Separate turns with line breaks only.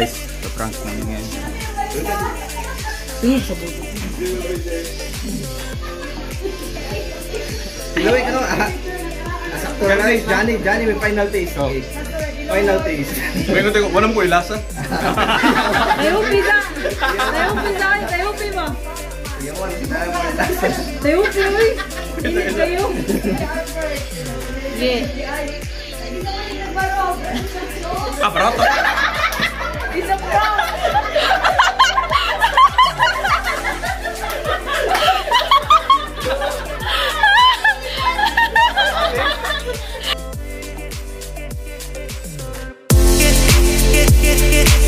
Guys, the prank namin ngayon.
Tingin sa buto.
Ka no? Ah, Sakto na guys. Johnny, Johnny may final taste.
Oh.
Okay. Final taste.
May ko walang ko ilasa.
Tayo pizza! Tayo pizza! Tayo pizza!
Sige mo, sinabi mo na lasa.
Tayo pizza! uy. Hindi tayo. Sige.
Ah, barato.
get, it, it.